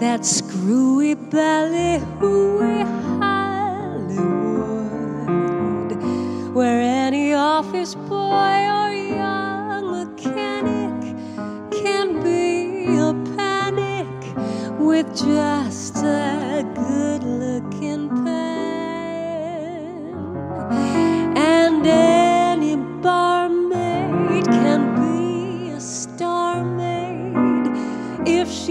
that screwy ballyhooey Hollywood, where any office boy or young mechanic can be a panic with just a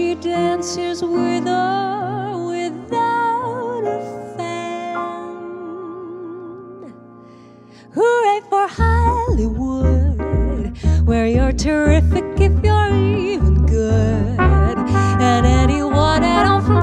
she dances with or without a fan. Hooray for Hollywood, where you're terrific if you're even good. And anyone at all from